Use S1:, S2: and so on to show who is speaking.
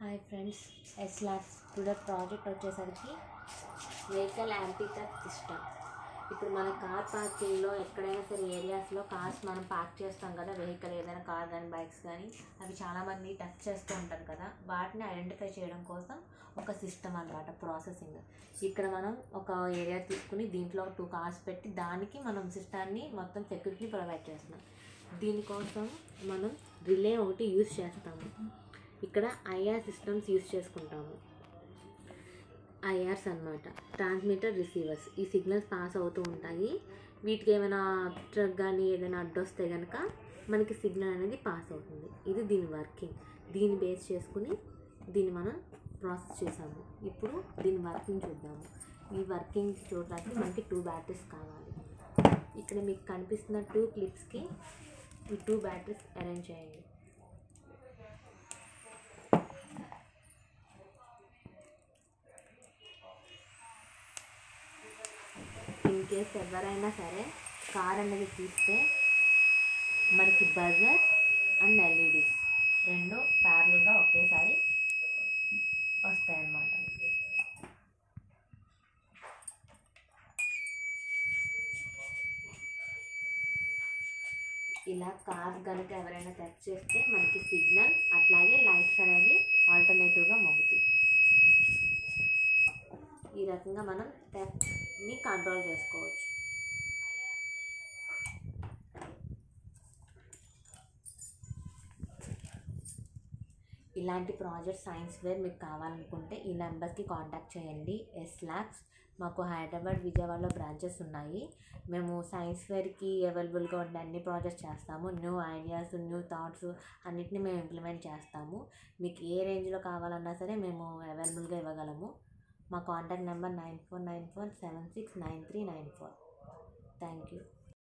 S1: Hi friends S labs today project వచ్చేసరికి vehicle anti system ఇప్పుడు మన కార్ పార్కింగ్లో ఎక్కడైనా సరే ఏరియాస్లో కార్స్ మనం పార్క్ చేస్తాం కదా వెహికల్ ఏదైనా కార్ కానీ బైక్స్ కానీ అవి చాలామంది టచ్ చేస్తూ ఉంటారు కదా వాటిని ఐడెంటిఫై చేయడం కోసం ఒక సిస్టమ్ అనమాట ప్రాసెసింగ్ ఇక్కడ మనం ఒక ఏరియా తీసుకుని దీంట్లో టూ కార్స్ పెట్టి దానికి మనం సిస్టాన్ని మొత్తం సెక్యూరిటీ ప్రొవైడ్ చేస్తున్నాం. దీనికోసం మనం రిలే ఒకటి యూజ్ చేస్తాము. ఇక్కడ ఐఆర్ సిస్టమ్స్ యూస్ చేసుకుంటాము. ఐఆర్స్ అన్నమాట. ట్రాన్స్మిటర్ రిసీవర్స్ ఈ సిగ్నల్స్ పాస్ అవుతూ ఉంటాయి. వీటికి ఏమైనా ట్రక్ కానీ ఏదైనా అడ్డొస్తే కనుక మనకి సిగ్నల్ అనేది పాస్ అవుతుంది. ఇది దీని వర్కింగ్ దీన్ని బేస్ చేసుకుని దీన్ని మనం ప్రాసెస్ చేసాము. ఇప్పుడు దీని వర్కింగ్ చూద్దాము. ఈ వర్కింగ్ చూడడానికి మనకి టూ బ్యాటరీస్ కావాలి. ఇక్కడ మీకు కనిపిస్తున్న టూ క్లిప్స్కి ఈ టూ బ్యాటరీస్ అరేంజ్ చేయండి. ప్లేస్ ఎవరైనా సరే కార్ అనేది తీస్తే మనకి బజర్ అండ్ ఎల్ఈడీస్ రెండు ప్యారల్గా ఒకేసారి వస్తాయన్నమాట. ఇలా కార్ కనుక ఎవరైనా టచ్ చేస్తే మనకి సిగ్నల్ రకంగా మనం ని కంట్రోల్ చేసుకోవచ్చు. ఇలాంటి ప్రాజెక్ట్ సైన్స్ వేర్ మీకు కావాలనుకుంటే ఈ నెంబర్కి కాంటాక్ట్ చేయండి. ఎస్ ల్యాబ్స్ మాకు హైదరాబాద్ విజయవాడలో బ్రాంచెస్ ఉన్నాయి. మేము సైన్స్ ఫేర్కి అవైలబుల్గా ఉండే అన్ని ప్రాజెక్ట్స్ చేస్తాము. న్యూ ఐడియాస్ న్యూ థాట్స్ అన్నిటిని మేము ఇంప్లిమెంట్ చేస్తాము. మీకు ఏ రేంజ్లో కావాలన్నా సరే మేము అవైలబుల్గా ఇవ్వగలము. మా contact number nine four nine four seven six nine three nine four thank you